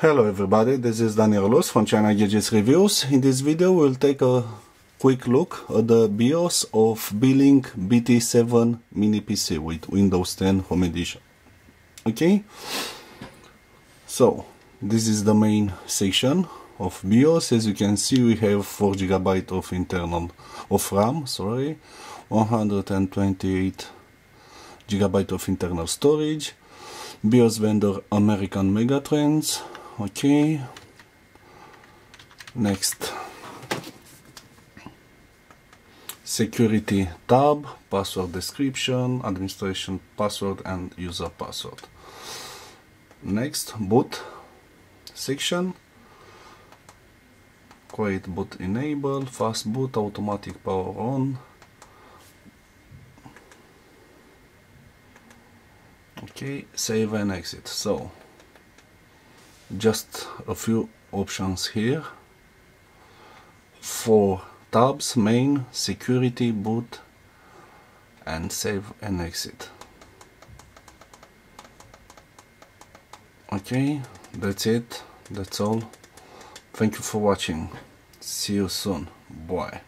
Hello everybody, this is Daniel Luz from China Gadgets Reviews. In this video we'll take a quick look at the BIOS of Beelink BT7 mini PC with Windows 10 Home Edition. Okay, so this is the main section of BIOS. As you can see we have 4 GB of internal of RAM, sorry, 128 GB of internal storage, BIOS vendor American Megatrends, okay. Next. Security tab password description administration password and user password. Next boot section. Quiet boot enable fast boot automatic power on. Okay save and exit. So just a few options here. Four tabs main security boot and save and exit. Okay that's it. That's all. Thank you for watching. See you soon. Bye